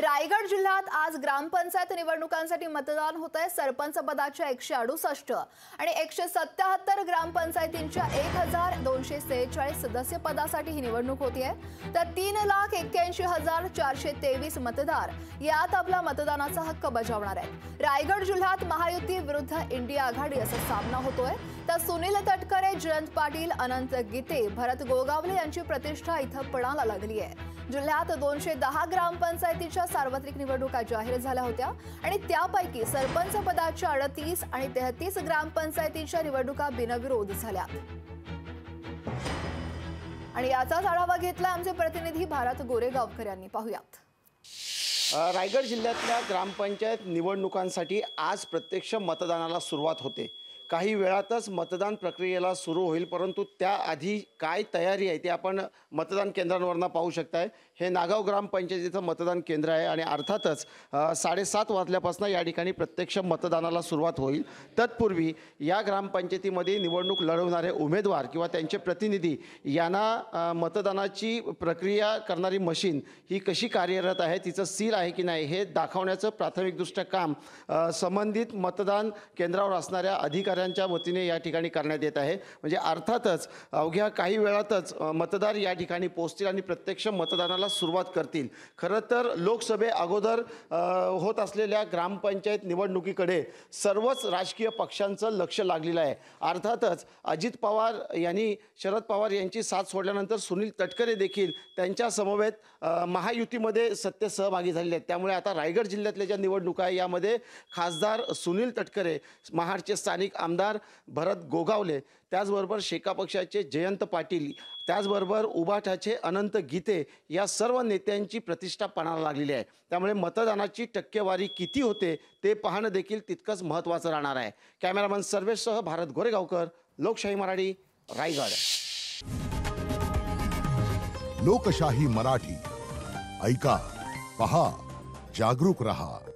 रायगड जिल्ह्यात आज ग्रामपंचायत निवडणुकांसाठी मतदान होत आहे सरपंच पदाच्या एकशे अडुसष्ट आणि एकशे सत्याहत्तर ग्रामपंचायतींच्या एक हजार दोनशे सेहेचाळीस सदस्य पदासाठी ही निवडणूक होतीये. तर तीन लाख एक्क्याऐंशी हजार चारशे तेवीस मतदार यात आपला मतदानाचा हक्क बजावणार आहेत. रायगड जिल्ह्यात महायुती विरुद्ध इंडिया आघाडी असा सामना होतोय. तर सुनील तटकरे जयंत पाटील अनंत गीते भरत गोगावले यांची प्रतिष्ठा इथं पणाला लागली आहे जिल्ह्यात दोनशे दहा ग्रामपंचायतीच्या सार्वत्रिक निवडणुका जाहीर झाल्या होत्या आणि त्यापैकी सरपंच पदाच्या अडतीस आणि तेहतीस ग्रामपंचायतीच्या निवडणुका बिनविरोध झाल्या. आणि याचाच आढावा घेतला आमचे प्रतिनिधी भारत गोरेगावकर यांनी. पाहुयात. रायगड जिल्ह्यातल्या ग्रामपंचायत निवडणुकांसाठी आज प्रत्यक्ष मतदानाला सुरुवात होते. काही वेळातच मतदान प्रक्रियेला सुरू होईल परंतु त्याआधी काय तयारी आहे ते आपण मतदान केंद्रांवरनं पाहू शकताय. हे नागाव ग्रामपंचायतीचं मतदान केंद्र आहे आणि अर्थातच साडेसात वाजल्यापासून या ठिकाणी प्रत्यक्ष मतदानाला सुरुवात होईल. तत्पूर्वी या ग्रामपंचायतीमध्ये निवडणूक लढवणारे उमेदवार किंवा त्यांचे प्रतिनिधी यांना मतदानाची प्रक्रिया करणारी मशीन ही कशी कार्यरत आहे तिचं सील आहे की नाही हे दाखवण्याचं प्राथमिकदृष्ट्या काम संबंधित मतदान केंद्रावर असणाऱ्या अधिकाऱ्यांच्या वतीने या ठिकाणी करण्यात येत आहे. म्हणजे अर्थातच अवघ्या काही वेळातच मतदार या ठिकाणी पोहोचतील आणि प्रत्यक्ष मतदानाला सुरुवात करतील. खरं तर लोकसभे अगोदर होत असलेल्या ग्रामपंचायत निवडणुकीकडे सर्वच राजकीय पक्षांचं लक्ष लागलेलं आहे. अर्थातच अजित पवार यांनी शरद पवार यांची साथ सोडल्यानंतर सुनील तटकरे देखील त्यांच्या समवेत महायुतीमध्ये सत्य सहभागी झालेले आहेत. त्यामुळे आता रायगड जिल्ह्यातल्या ज्या निवडणुका आहे यामध्ये खासदार सुनील तटकरे महाडचे स्थानिक आमदार भरत गोगावले त्याचबरोबर शेका पक्षाचे जयंत पाटील त्याचबरोबर उबाठाचे अनंत गीते या सर्व नेत्यांची प्रतिष्ठा पणाला लागलेली आहे. त्यामुळे मतदानाची टक्केवारी किती होते ते पाहणं देखील तितकंच महत्त्वाचं राहणार आहे. कॅमेरामन सर्वेशसह भारत गोरेगावकर लोकशाही मराठी रायगड. लोकशाही मराठी. ऐका पहा जागरूक रहा.